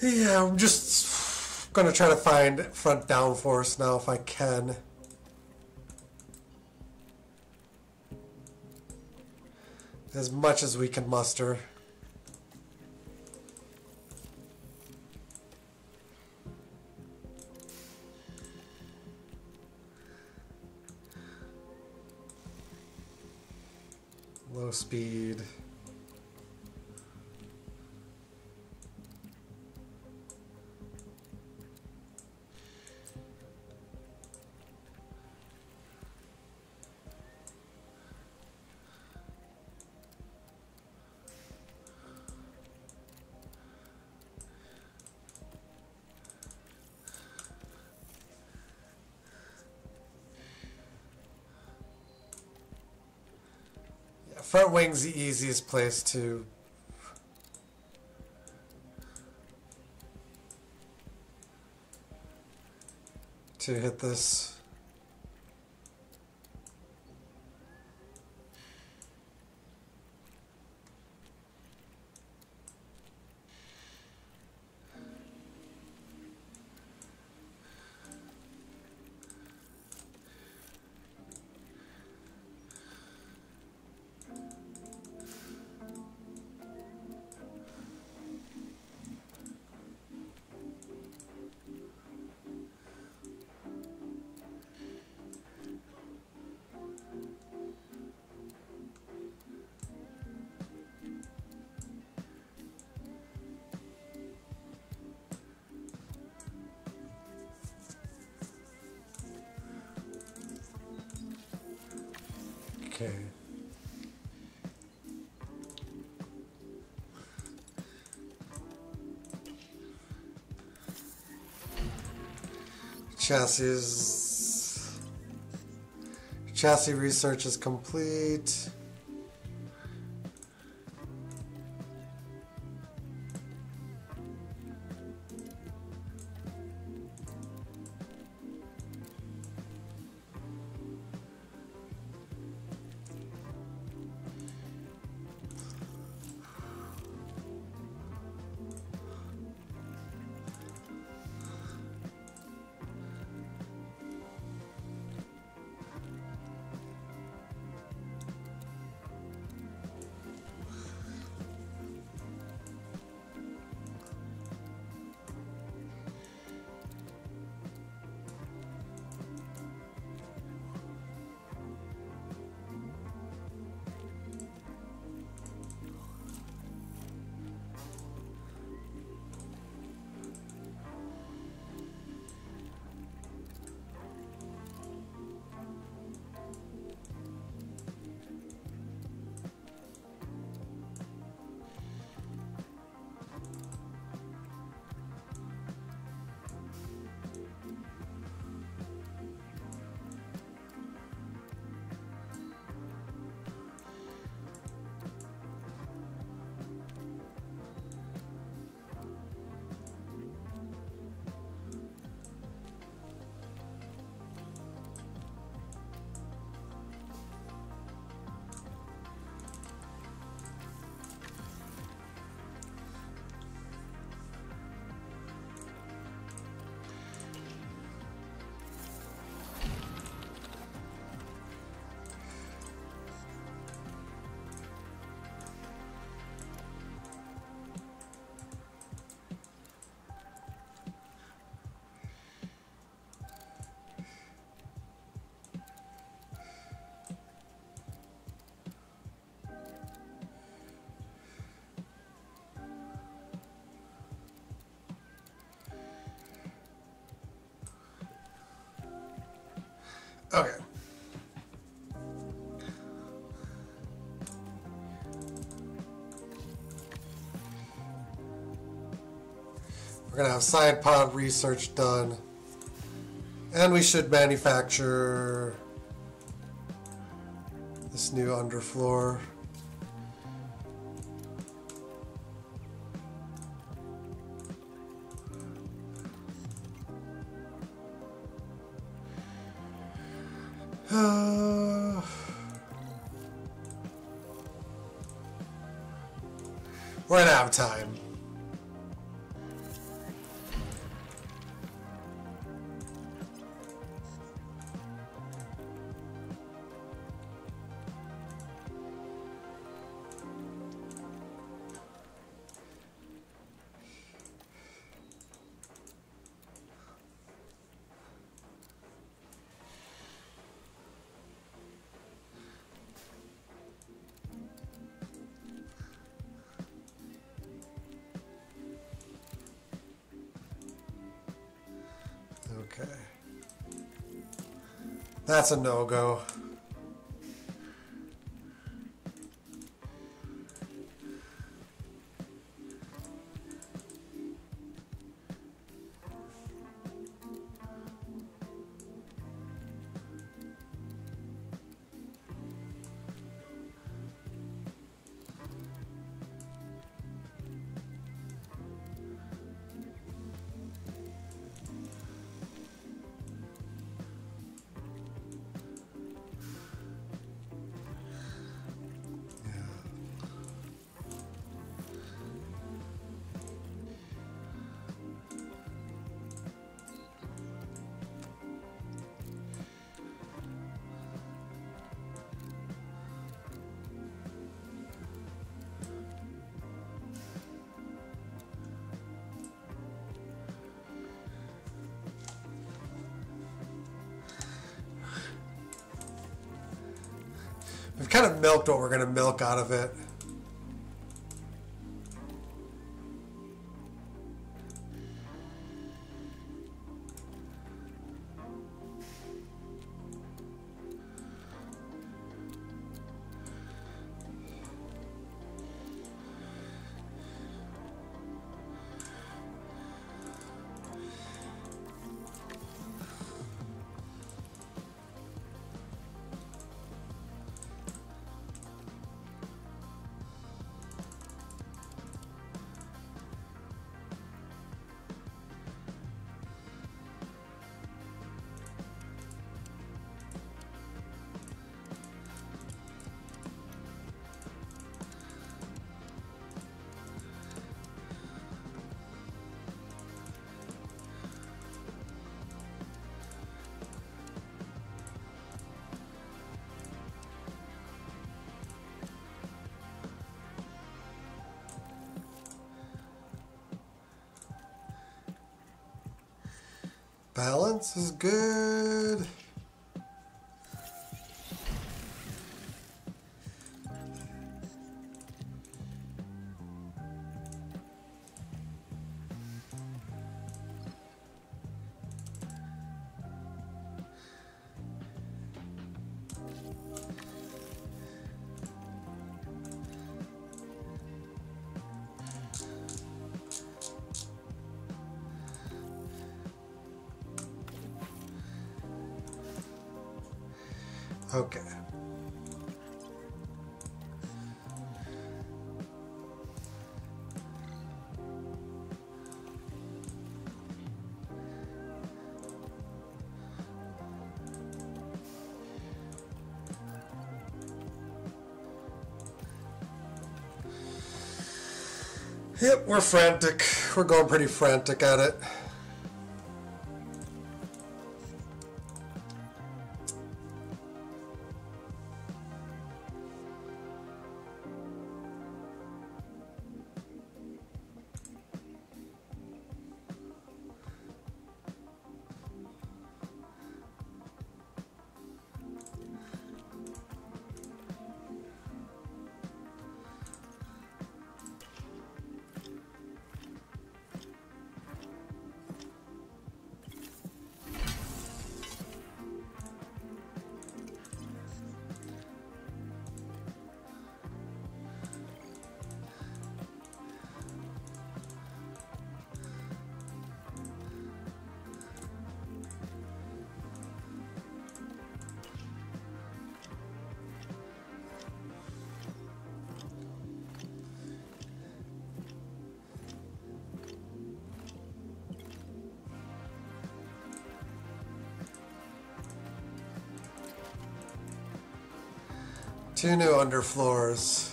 Yeah, I'm just gonna try to find front downforce now if I can. As much as we can muster. Wing's the easiest place to to hit this. Chassis. Chassis research is complete. Okay. We're gonna have side pod research done. And we should manufacture this new underfloor. That's a no-go. We've kind of milked what we're going to milk out of it. Balance is good. Okay. Yep, we're frantic. We're going pretty frantic at it. Two new underfloors.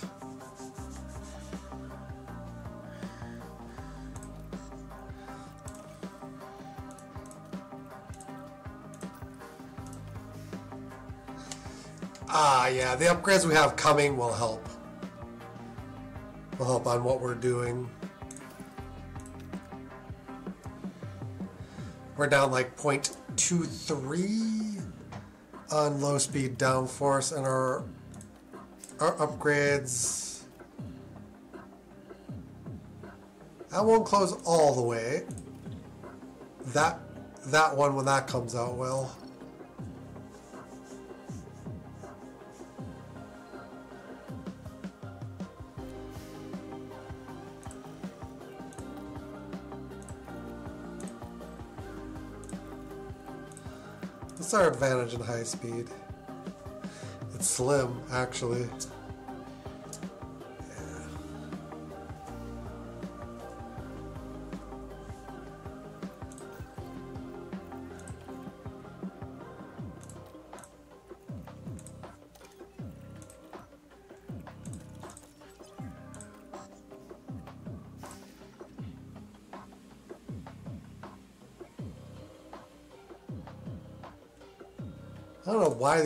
Ah, yeah, the upgrades we have coming will help. Will help on what we're doing. We're down like 0.23 on low speed downforce and our our upgrades. That won't close all the way. That that one when that comes out will. That's our advantage in high speed? Slim, actually.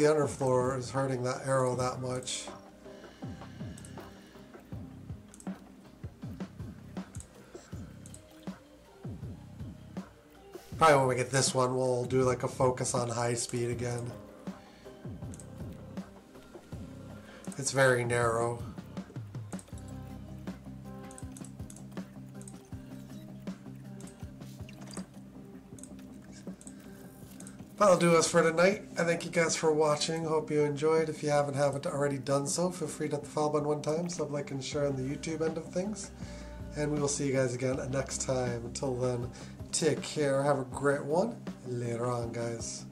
The underfloor is hurting that aero that much. Probably when we get this one, we'll do like a focus on high speed again. It's very narrow. That'll do us for tonight. I thank you guys for watching. Hope you enjoyed. If you haven't haven't already done so, feel free to hit the follow button one time, sub, like, and share on the YouTube end of things. And we will see you guys again next time. Until then, take care. Have a great one. Later on, guys.